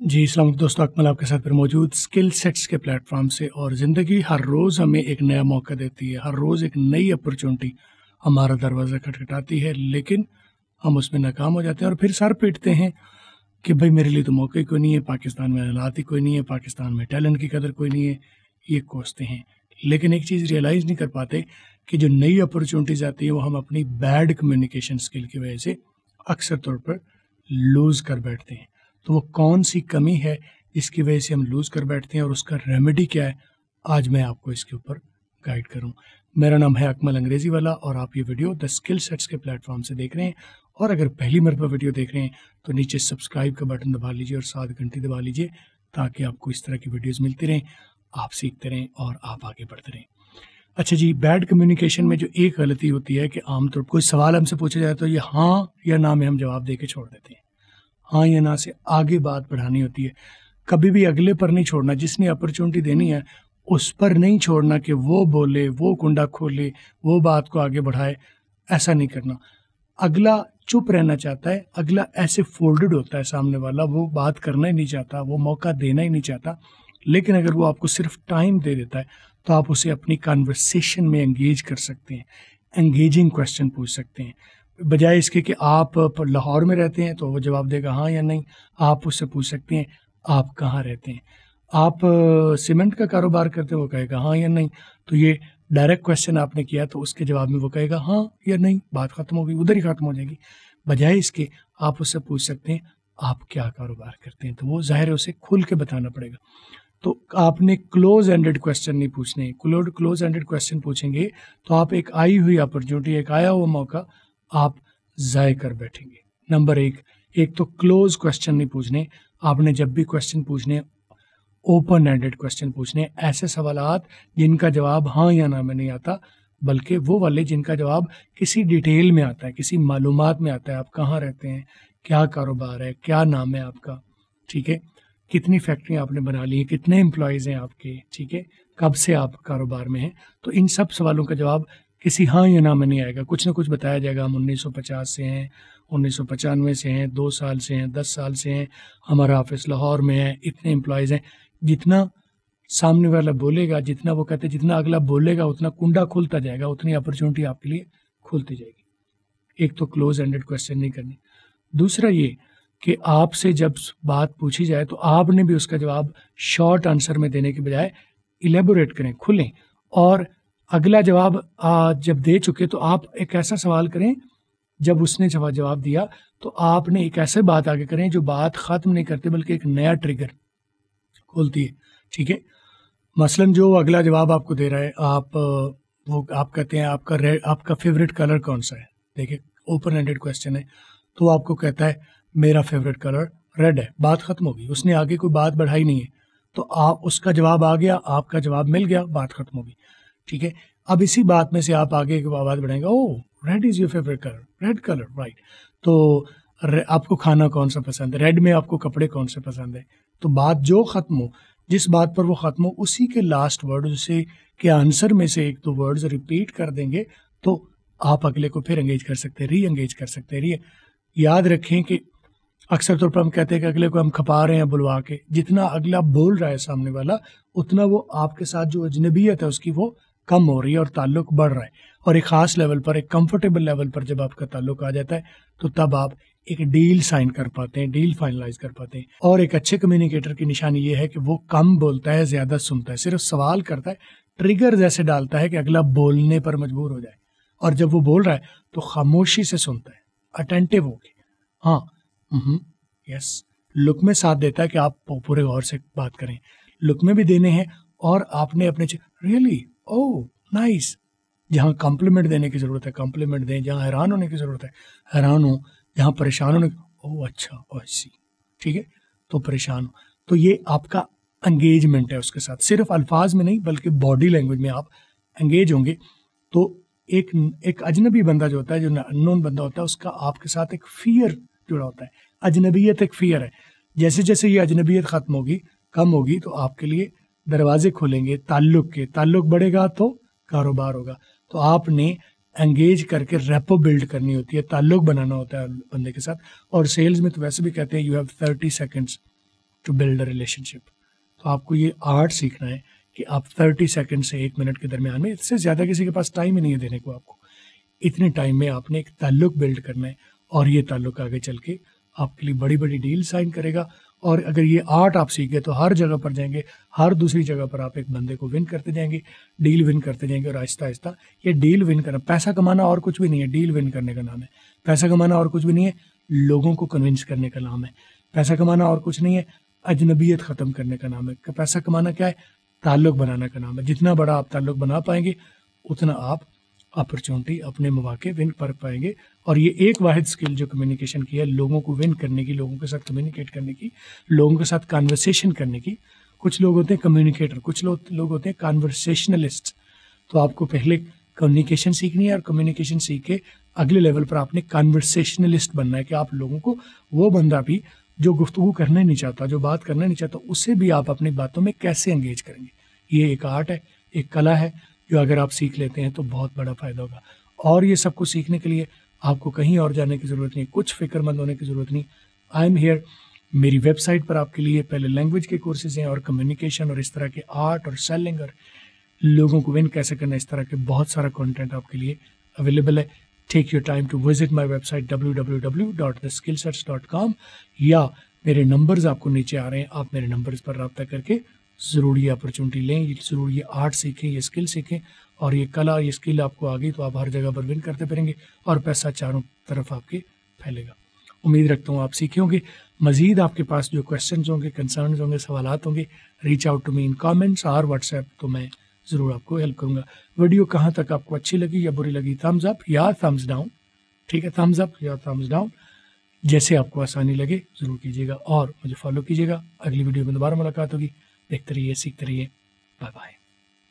जी इस्लाम दोस्तों, अकमल आपके साथ फिर मौजूद स्किल सेट्स के प्लेटफॉर्म से और ज़िंदगी हर रोज़ हमें एक नया मौका देती है, हर रोज़ एक नई अपॉर्चुनिटी हमारा दरवाज़ा खटखटाती है, लेकिन हम उसमें नाकाम हो जाते हैं और फिर सर पीटते हैं कि भाई मेरे लिए तो मौके कोई नहीं है, पाकिस्तान में हालात ही कोई नहीं है, पाकिस्तान में टैलेंट की कदर कोई नहीं है, ये कोसते हैं। लेकिन एक चीज़ रियलाइज़ नहीं कर पाते कि जो नई अपॉर्चुनिटीज़ आती है, वो हम अपनी बैड कम्युनिकेशन स्किल की वजह से अक्सर तौर पर लूज़ कर बैठते हैं। तो वो कौन सी कमी है इसकी वजह से हम लूज़ कर बैठते हैं और उसका रेमेडी क्या है, आज मैं आपको इसके ऊपर गाइड करूँ। मेरा नाम है अकमल अंग्रेज़ी वाला और आप ये वीडियो द स्किल सेट्स के प्लेटफॉर्म से देख रहे हैं। और अगर पहली मरतबा वीडियो देख रहे हैं तो नीचे सब्सक्राइब का बटन दबा लीजिए और सात घंटी दबा लीजिए, ताकि आपको इस तरह की वीडियोज़ मिलती रहें, आप सीखते रहें और आप आगे बढ़ते रहें। अच्छा जी बैड कम्युनिकेशन में जो एक गलती होती है कि आमतौर पर कोई सवाल हमसे पूछा जाए तो ये हाँ या ना में हम जवाब दे के छोड़ देते हैं। हाँ या ना से आगे बात बढ़ानी होती है। कभी भी अगले पर नहीं छोड़ना, जिसने अपॉर्चुनिटी देनी है, उस पर नहीं छोड़ना कि वो बोले, वो कुंडा खोले, वो बात को आगे बढ़ाए, ऐसा नहीं करना। अगला चुप रहना चाहता है, अगला ऐसे फोल्डेड होता है सामने वाला, वो बात करना ही नहीं चाहता, वो मौका देना ही नहीं चाहता, लेकिन अगर वो आपको सिर्फ़ टाइम दे देता है तो आप उसे अपनी कन्वर्सेशन में एंगेज कर सकते हैं, एंगेजिंग क्वेश्चन पूछ सकते हैं। बजाय इसके कि आप लाहौर में रहते हैं तो वो जवाब देगा हाँ या नहीं। आप उससे पूछ सकते हैं, आप कहाँ रहते हैं। आप सीमेंट का कारोबार करते हैं, वो कहेगा हाँ या नहीं। तो ये डायरेक्ट क्वेश्चन आपने किया तो उसके जवाब में वो कहेगा हाँ या नहीं। बात ख़त्म होगी उधर ही ख़त्म हो जाएगी। बजाय इसके आप उससे पूछ सकते हैं, आप क्या कारोबार करते हैं? तो वो ज़ाहिर है उसे खुल के बताना पड़ेगा। तो आपने क्लोज एंडेड क्वेश्चन नहीं पूछने क्लोज एंडेड क्वेश्चन पूछेंगे तो आप एक आई हुई अपॉर्चुनिटी एक आया हुआ मौका आप ज़ाय कर बैठेंगे। नंबर एक एक तो क्लोज क्वेश्चन नहीं पूछने। आपने जब भी क्वेश्चन पूछने ओपन एंडेड क्वेश्चन पूछने, ऐसे सवाल जिनका जवाब हाँ या ना में नहीं आता, बल्कि वो वाले जिनका जवाब किसी डिटेल में आता है, किसी मालूम में आता है, आप कहाँ रहते हैं, क्या कारोबार है, क्या नाम है आपका, ठीक है? कितनी फैक्ट्रियाँ आपने बना ली हैं, कितने एम्प्लॉयज़ हैं आपके, ठीक है? कब से आप कारोबार में हैं? तो इन सब सवालों का जवाब किसी हाँ या ना में नहीं आएगा। कुछ ना कुछ बताया जाएगा। हम 1950 से हैं, उन्नीस से हैं, दो साल से हैं, दस साल से हैं। हमारा ऑफ़िस लाहौर में है। इतने एम्प्लॉयज़ हैं। जितना सामने वाला बोलेगा, जितना वो कहते जितना अगला बोलेगा, उतना कुंडा खुलता जाएगा। उतनी अपॉर्चुनिटी आपके लिए खुलती जाएगी। एक तो क्लोज एंडेड क्वेश्चन नहीं करनी। दूसरा ये कि आपसे जब बात पूछी जाए तो आपने भी उसका जवाब शॉर्ट आंसर में देने के बजाय इलेबोरेट करें, खुलें। और अगला जवाब जब दे चुके तो आप एक ऐसा सवाल करें, जब उसने जवाब जवाब दिया तो आपने एक ऐसे बात आगे करें जो बात ख़त्म नहीं करते बल्कि एक नया ट्रिगर खोलती है। ठीक है? मसलन जो अगला जवाब आपको दे रहा है, आप, वो आप कहते हैं आपका रेड आपका फेवरेट कलर कौन सा है? देखिए ओपन एंडेड क्वेश्चन है। तो आपको कहता है, मेरा फेवरेट कलर रेड है। बात ख़त्म होगी उसने आगे कोई बात बढ़ाई नहीं है। तो आप उसका जवाब आ गया, आपका जवाब मिल गया, बात ख़त्म होगी ठीक है? अब इसी बात में से आप आगे की आवाज़ बढ़ाएँगे। ओ red is your favourite colour red colour right तो आपको खाना कौन सा पसंद है? रेड में आपको कपड़े कौन से पसंद है? तो बात जो ख़त्म हो, जिस बात पर वो ख़त्म हो, उसी के लास्ट वर्ड से, के आंसर में से एक दो तो वर्ड्स रिपीट कर देंगे तो आप अगले को फिर एंगेज कर सकते हैं री एंगेज कर सकते हैं री याद रखें कि अक्सर तौर पर हम कहते हैं कि अगले को हम खपा रहे हैं, बुलवा के, जितना अगला बोल रहा है सामने वाला, उतना वो आपके साथ जो अजनबीयत है, उसकी वो कम हो रही है और ताल्लुक बढ़ रहा है। और एक ख़ास लेवल पर, एक कंफर्टेबल लेवल पर जब आपका ताल्लुक आ जाता है तो तब आप एक डील साइन कर पाते हैं डील फाइनलाइज कर पाते हैं। और एक अच्छे कम्युनिकेटर की निशानी ये है कि वो कम बोलता है, ज़्यादा सुनता है। सिर्फ़ सवाल करता है ट्रिगर जैसे डालता है कि अगला बोलने पर मजबूर हो जाए। और जब वो बोल रहा है तो खामोशी से सुनता है अटेंटिव होके हाँ यस लुक में साथ देता है कि आप पूरे गौर से बात करें। लुक में भी देने हैं और आपने अपने रियली ओह, नाइस। जहाँ कॉम्प्लीमेंट देने की ज़रूरत है कॉम्प्लीमेंट दें, जहाँ हैरान होने की ज़रूरत है। हैरान हो, जहाँ परेशान होने ओह अच्छा ऐसी ठीक है? तो परेशान हो। तो ये आपका एंगेजमेंट है उसके साथ। सिर्फ़ अल्फाज में नहीं, बल्कि बॉडी लैंग्वेज में आप एंगेज होंगे। तो एक एक अजनबी बंदा जो होता है, जो अननोन बंदा होता है, उसका आपके साथ एक फियर जुड़ा होता है। अजनबीयत एक फियर है। जैसे जैसे ये अजनबीयत ख़त्म होगी, कम होगी तो आपके लिए दरवाजे खोलेंगे, ताल्लुक के, ताल्लुक बढ़ेगा तो कारोबार होगा। तो आपने एंगेज करके रेपो बिल्ड करनी होती है, ताल्लुक बनाना होता है बंदे के साथ। और सेल्स में तो वैसे भी कहते हैं you have thirty seconds to build a relationship तो आपको ये आर्ट सीखना है कि आप थर्टी सेकेंड से एक मिनट के दरमियान में, इससे ज़्यादा किसी के पास टाइम ही नहीं है देने को आपको। इतने टाइम में आपने एक ताल्लुक बिल्ड करना है और ये ताल्लुक आगे चल के आपके लिए बड़ी बड़ी डील साइन करेगा और अगर ये आर्ट आप सीख तो हर जगह पर जाएँगे, हर दूसरी जगह पर आप एक बंदे को विन करते जाएँगे डील विन करते जाएँगे और आहिस्ता आहिस्ता ये डील विन करना, पैसा कमाना और कुछ भी नहीं है डील विन करने का नाम है। पैसा कमाना और कुछ भी नहीं है, लोगों को कन्विंस करने का नाम है। पैसा कमाना और कुछ नहीं है, अजनबीयत ख़त्म करने का नाम है। पैसा कमाना क्या है? ताल्लुक बनाने का नाम है। जितना बड़ा आप ताल्लुक बना पाएँगे, उतना आप अपॉर्चुनिटी अपने मौके विन कर पाएँगे। और ये एक वाहिद स्किल जो कम्युनिकेशन की है, लोगों को विन करने की, लोगों के साथ कम्युनिकेट करने की, लोगों के साथ कॉन्वर्सेशन करने की। कुछ लोग होते हैं कम्युनिकेटर कुछ लोग लोग होते हैं कॉन्वर्सेशनलिस्ट तो आपको पहले कम्युनिकेशन सीखनी है और कम्युनिकेशन सीख के अगले लेवल पर आपने कॉन्वर्सेशनलिस्ट बनना है कि आप लोगों को वो बंदा भी जो गुफ्तु करना नहीं चाहता, जो बात करना नहीं चाहता, उसे भी आप अपनी बातों में कैसे एंगेज करेंगे। ये एक आर्ट है, एक कला है जो अगर आप सीख लेते हैं तो बहुत बड़ा फ़ायदा होगा। और ये सब कुछ सीखने के लिए आपको कहीं और जाने की ज़रूरत नहीं, कुछ फिक्रमंद होने की ज़रूरत नहीं। आई एम हेयर मेरी वेबसाइट पर आपके लिए पहले लैंग्वेज के कोर्सेज हैं और कम्युनिकेशन और इस तरह के आर्ट और सेलिंग और लोगों को विन कैसे करना इस तरह के बहुत सारा कंटेंट आपके लिए अवेलेबल है। Take your time to visit my website W W W dot the skill search dot com या मेरे नंबर्स आपको नीचे आ रहे हैं, आप मेरे नंबर्स पर रबता करके ज़रूर ये अपॉर्चुनिटी लें ज़रूर ये आर्ट सीखें, ये स्किल सीखें, और ये कला, ये स्किल आपको आ गई तो आप हर जगह पर विन करते फिरेंगे और पैसा चारों तरफ़ आपके फैलेगा। उम्मीद रखता हूँ आप सीखे होंगे। मज़ीद आपके पास जो क्वेश्चन होंगे कंसर्न होंगे सवाल होंगे reach out to me in comments और व्हाट्सएप तो मैं ज़रूर आपको हेल्प करूँगा। वीडियो कहाँ तक आपको अच्छी लगी या बुरी लगी थम्स अप या थम्स डाउन ठीक है थम्स अप या थम्स डाउन जैसे आपको आसानी लगे, ज़रूर कीजिएगा और मुझे फॉलो कीजिएगा। अगली वीडियो में दोबारा मुलाकात होगी। देखते रहिए सीखते रहिए। Bye bye